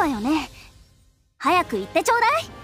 わよね。早く行ってちょうだい。